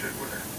should wear.